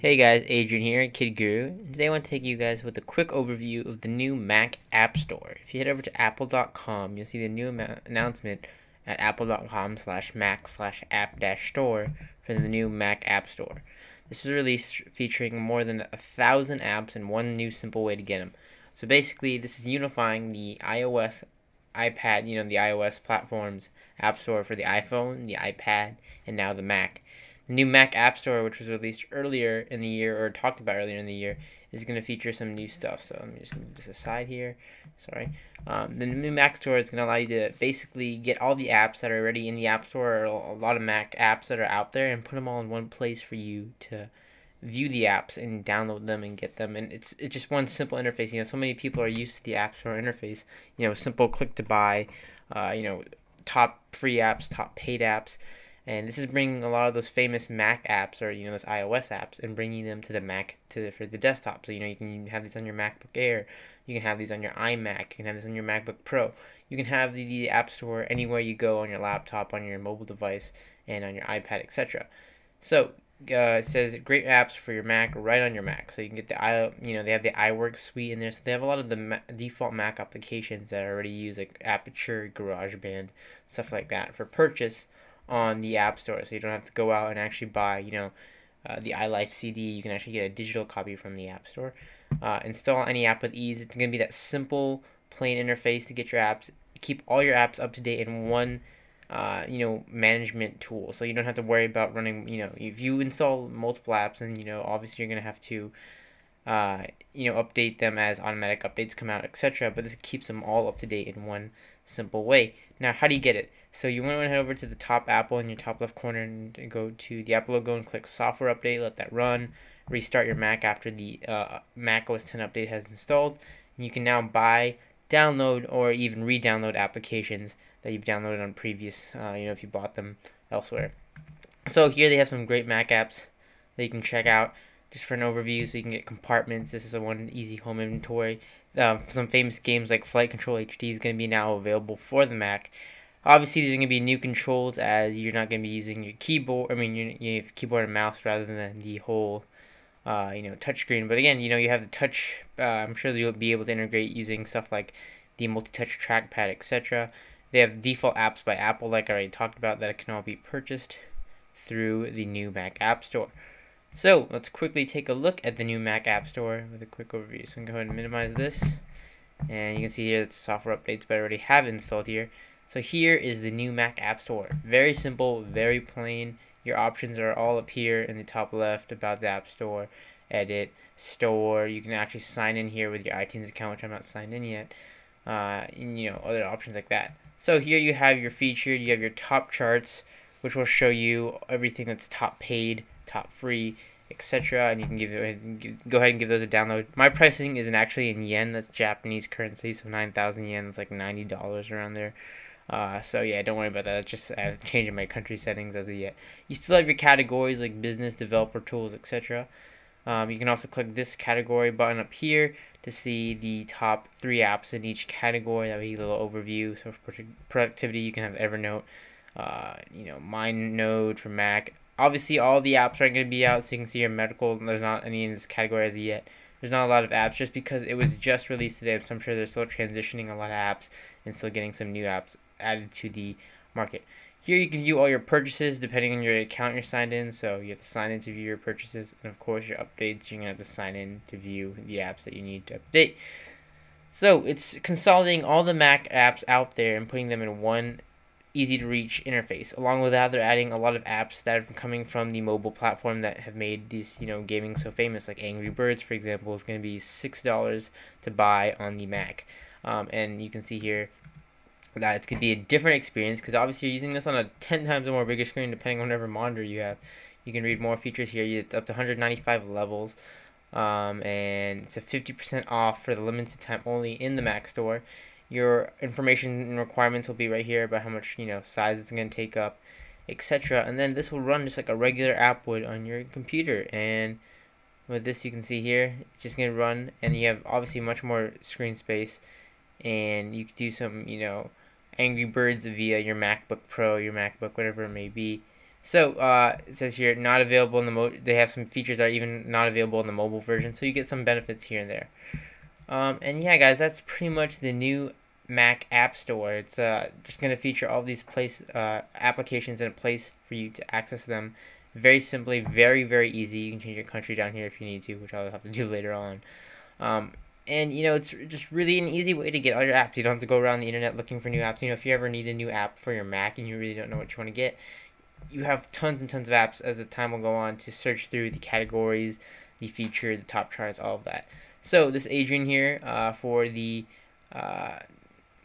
Hey guys, Adrian here, Kid Guru. Today I want to take you guys with a quick overview of the new Mac App Store. If you head over to apple.com, you'll see the new announcement at apple.com slash mac slash app dash store for the new Mac App Store. This is a release featuring more than a thousand apps and one new simple way to get them. So basically, this is unifying the iOS, iPad, you know, the iOS platforms App Store for the iPhone, the iPad, and now the Mac new Mac App Store, which was released earlier in the year or talked about earlier in the year, is going to feature some new stuff. So let me just move this aside here. Sorry. Um, the new Mac Store is going to allow you to basically get all the apps that are already in the App Store or a lot of Mac apps that are out there and put them all in one place for you to view the apps and download them and get them and it's it's just one simple interface you know so many people are used to the app store interface you know simple click to buy uh, you know top free apps top paid apps and this is bringing a lot of those famous Mac apps or you know those iOS apps and bringing them to the Mac to for the desktop. So you know you can have these on your MacBook Air, you can have these on your iMac, you can have this on your MacBook Pro. You can have the, the App Store anywhere you go on your laptop, on your mobile device, and on your iPad, etc. So uh, it says great apps for your Mac right on your Mac. So you can get the i you know they have the iWork suite in there. So they have a lot of the ma- default Mac applications that already use like Aperture, GarageBand, stuff like that for purchase on the App Store, so you don't have to go out and actually buy, you know, uh, the iLife CD. You can actually get a digital copy from the App Store. Uh, install any app with ease. It's going to be that simple, plain interface to get your apps. Keep all your apps up to date in one, uh, you know, management tool. So you don't have to worry about running. You know, if you install multiple apps, and you know, obviously you're going to have to. Uh, you know, update them as automatic updates come out, etc. But this keeps them all up to date in one simple way. Now, how do you get it? So you want to head over to the top Apple in your top left corner and go to the Apple logo and click Software Update. Let that run. Restart your Mac after the uh, Mac OS 10 update has installed. And you can now buy, download, or even re-download applications that you've downloaded on previous. Uh, you know, if you bought them elsewhere. So here they have some great Mac apps that you can check out just for an overview so you can get compartments. This is a one easy home inventory. Um, some famous games like Flight Control HD is going to be now available for the Mac. Obviously, there's going to be new controls as you're not going to be using your keyboard. I mean, you, you have keyboard and mouse rather than the whole, uh, you know, touchscreen. But again, you know, you have the touch. Uh, I'm sure you'll be able to integrate using stuff like the multi-touch trackpad, etc. They have default apps by Apple, like I already talked about, that can all be purchased through the new Mac App Store. So let's quickly take a look at the new Mac App Store with a quick overview. So I'm going to go ahead and minimize this. And you can see here it's software updates, but I already have installed here. So here is the new Mac App Store. Very simple, very plain. Your options are all up here in the top left about the App Store, edit, store. You can actually sign in here with your iTunes account, which I'm not signed in yet. Uh, and, you know, other options like that. So here you have your featured, you have your top charts, which will show you everything that's top paid top free, etc. And you can give it, go ahead and give those a download. My pricing isn't actually in yen. That's Japanese currency, so nine thousand yen. is like ninety dollars around there. Uh, so yeah, don't worry about that. It's just I'm changing my country settings as of yet. You still have your categories like business, developer tools, etc. Um, you can also click this category button up here to see the top three apps in each category. That would be a little overview. So for productivity, you can have Evernote, uh, you know, MindNode for Mac, obviously all the apps aren't going to be out so you can see your medical there's not any in this category as yet. There's not a lot of apps just because it was just released today so i'm sure they're still transitioning a lot of apps and still getting some new apps added to the market. Here you can view all your purchases depending on your account you're signed in so you have to sign in to view your purchases and of course your updates you're going to have to sign in to view the apps that you need to update. So it's consolidating all the mac apps out there and putting them in one easy to reach interface. Along with that, they're adding a lot of apps that are coming from the mobile platform that have made these, you know, gaming so famous. Like Angry Birds, for example, is going to be six dollars to buy on the Mac, um, and you can see here that it's going to be a different experience because obviously you're using this on a 10 times or more bigger screen depending on whatever monitor you have. You can read more features here. It's up to 195 levels. Um, and it's a 50% off for the limited time only in the Mac store your information and requirements will be right here about how much you know size it's going to take up etc and then this will run just like a regular app would on your computer and with this you can see here it's just going to run and you have obviously much more screen space and you can do some you know Angry Birds via your MacBook Pro your MacBook whatever it may be So uh, it says here not available in the mo. They have some features that are even not available in the mobile version, so you get some benefits here and there. Um, and yeah, guys, that's pretty much the new Mac App Store. It's uh, just going to feature all these place uh, applications in a place for you to access them very simply, very, very easy. You can change your country down here if you need to, which I'll have to do later on. Um, and, you know, it's just really an easy way to get all your apps. You don't have to go around the internet looking for new apps. You know, if you ever need a new app for your Mac and you really don't know what you want to get, you have tons and tons of apps as the time will go on to search through the categories, the feature, the top charts, all of that. So this Adrian here uh, for the uh,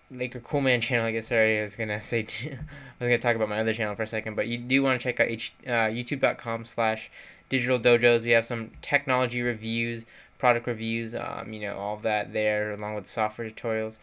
Laker Coolman channel. I guess sorry, I was gonna say I was gonna talk about my other channel for a second, but you do want to check out H, uh, YouTube.com/slash Digital Dojos. We have some technology reviews, product reviews, um, you know, all that there, along with software tutorials.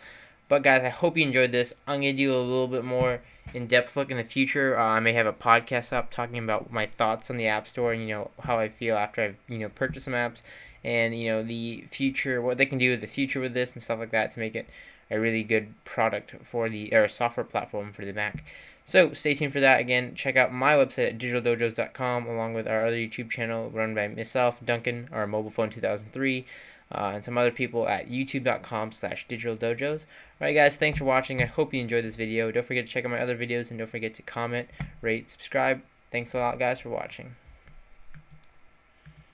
But guys, I hope you enjoyed this. I'm gonna do a little bit more in-depth look in the future. Uh, I may have a podcast up talking about my thoughts on the App Store and you know how I feel after I've you know purchased some apps and you know the future, what they can do with the future with this and stuff like that to make it a really good product for the or software platform for the Mac. So stay tuned for that. Again, check out my website at digitaldojos.com along with our other YouTube channel run by myself, Duncan, our mobile phone 2003, uh, and some other people at youtube.com slash digitaldojos. Alright guys, thanks for watching. I hope you enjoyed this video. Don't forget to check out my other videos and don't forget to comment, rate, subscribe. Thanks a lot guys for watching.